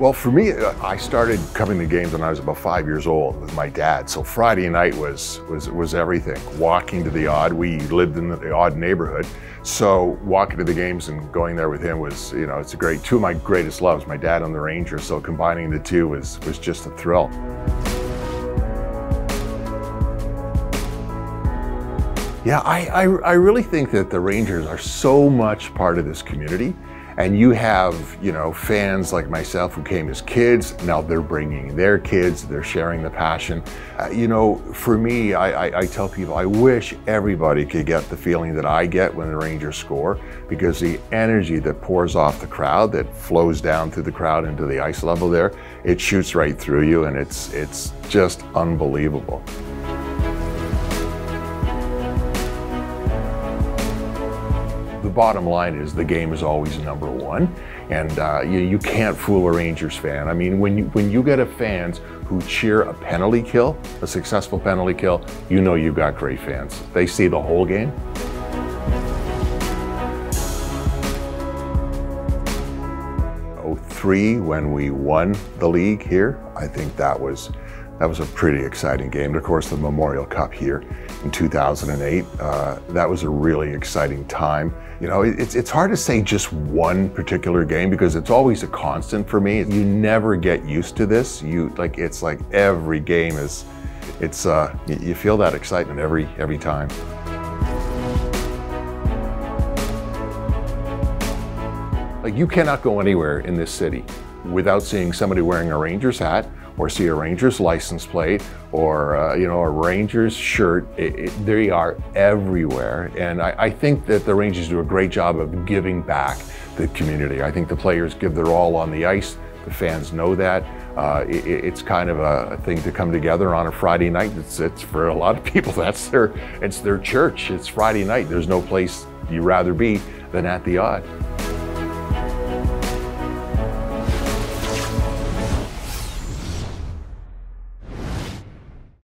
Well, for me, I started coming to games when I was about five years old with my dad. So Friday night was was was everything. Walking to the Aud, we lived in the Aud neighborhood, so walking to the games and going there with him was, you know, it's a great. Two of my greatest loves, my dad and the Rangers. So combining the two was was just a thrill. Yeah, I, I, I really think that the Rangers are so much part of this community. And you have, you know, fans like myself who came as kids. Now they're bringing their kids. They're sharing the passion. Uh, you know, for me, I, I, I, tell people I wish everybody could get the feeling that I get when the Rangers score, because the energy that pours off the crowd, that flows down through the crowd into the ice level there, it shoots right through you, and it's it's just unbelievable. The bottom line is the game is always number one, and uh, you, you can't fool a Rangers fan. I mean, when you, when you get a fans who cheer a penalty kill, a successful penalty kill, you know you've got great fans. They see the whole game. Oh, three when we won the league here, I think that was that was a pretty exciting game. And of course, the Memorial Cup here in 2008, uh, that was a really exciting time. You know, it's, it's hard to say just one particular game because it's always a constant for me. You never get used to this. You like, it's like every game is, it's, uh, you feel that excitement every, every time. Like you cannot go anywhere in this city without seeing somebody wearing a Rangers hat or see a Rangers license plate or uh, you know a Rangers shirt. It, it, they are everywhere, and I, I, think that the Rangers do a great job of giving back the community. I think the players give their all on the ice. The fans know that. Uh, it, it's kind of a, thing to come together on a Friday night. It's, it's for a lot of people. That's their it's their church. It's Friday night. There's no place you'd rather be than at the Aud.